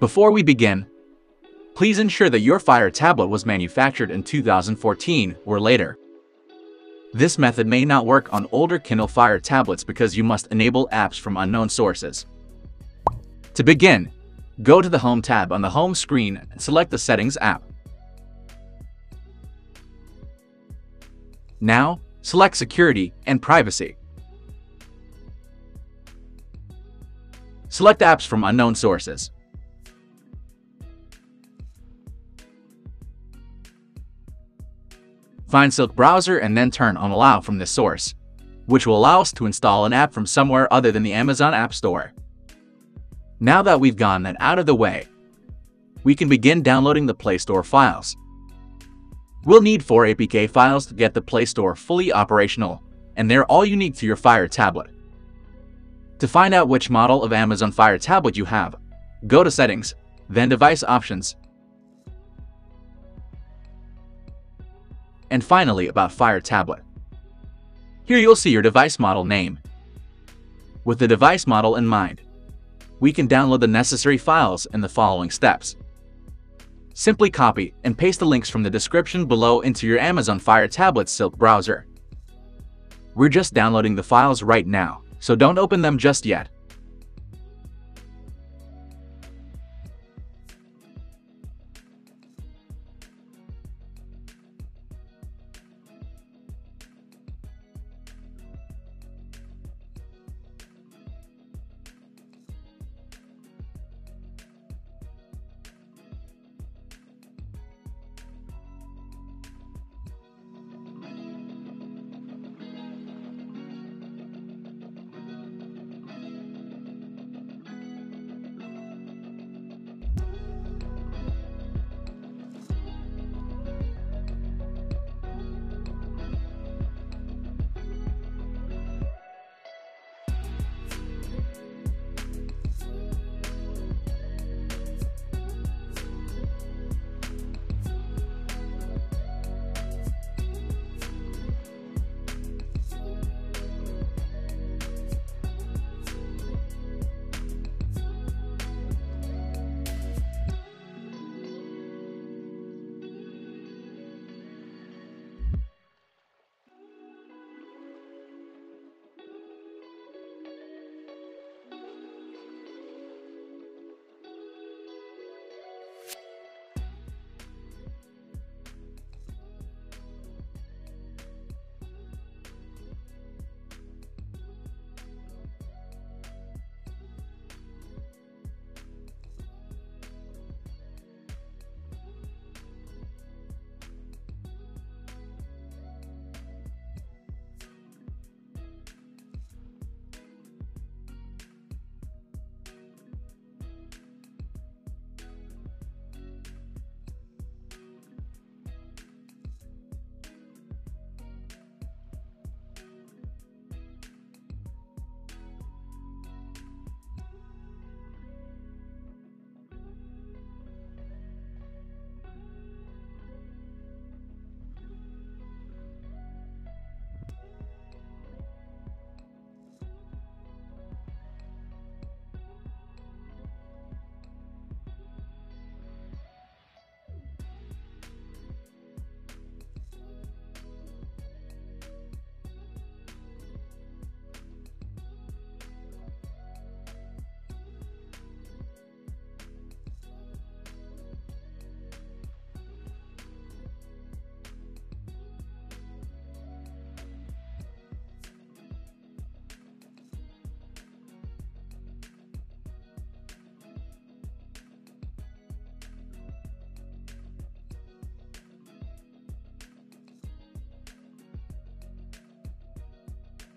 Before we begin, please ensure that your Fire tablet was manufactured in 2014 or later. This method may not work on older Kindle Fire tablets because you must enable apps from unknown sources. To begin, go to the Home tab on the home screen and select the Settings app. Now, select Security and Privacy. Select apps from unknown sources. Find Silk Browser and then turn on Allow from this source, which will allow us to install an app from somewhere other than the Amazon App Store. Now that we've gotten that out of the way, we can begin downloading the Play Store files. We'll need four APK files to get the Play Store fully operational, and they're all unique to your Fire tablet. To find out which model of Amazon Fire tablet you have, go to Settings, then Device Options, and finally about Fire Tablet. Here you'll see your device model name. With the device model in mind, we can download the necessary files in the following steps. Simply copy and paste the links from the description below into your Amazon Fire Tablet Silk browser. We're just downloading the files right now, so don't open them just yet.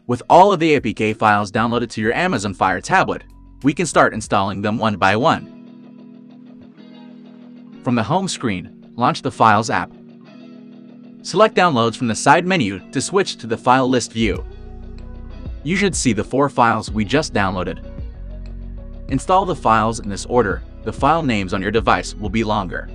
With all of the APK files downloaded to your Amazon Fire tablet, we can start installing them one by one. From the home screen, launch the Files app. Select Downloads from the side menu to switch to the file list view. You should see the four files we just downloaded. Install the files in this order. The file names on your device will be longer.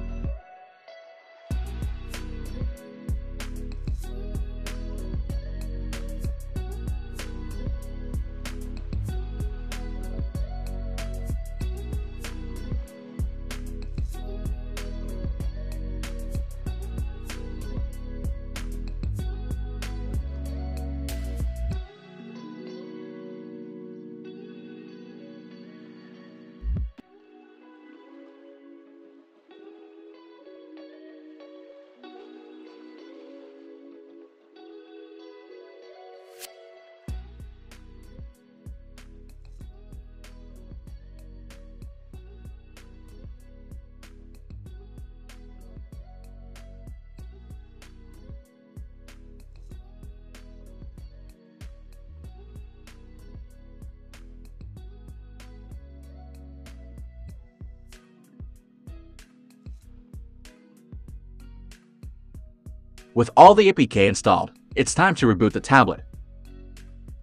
With all the APK installed, it's time to reboot the tablet.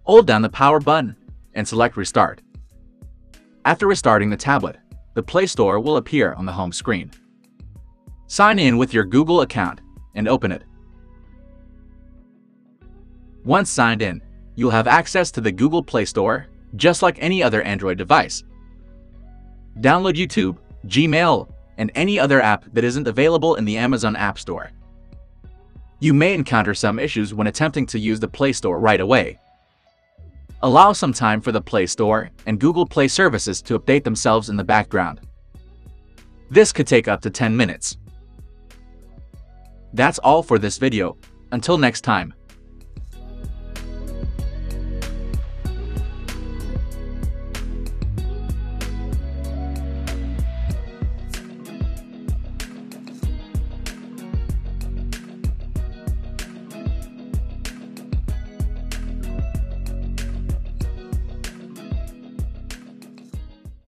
Hold down the power button and select Restart. After restarting the tablet, the Play Store will appear on the home screen. Sign in with your Google account and open it. Once signed in, you'll have access to the Google Play Store just like any other Android device. Download YouTube, Gmail, and any other app that isn't available in the Amazon App Store. You may encounter some issues when attempting to use the Play Store right away. Allow some time for the Play Store and Google Play services to update themselves in the background. This could take up to 10 minutes. That's all for this video. Until next time.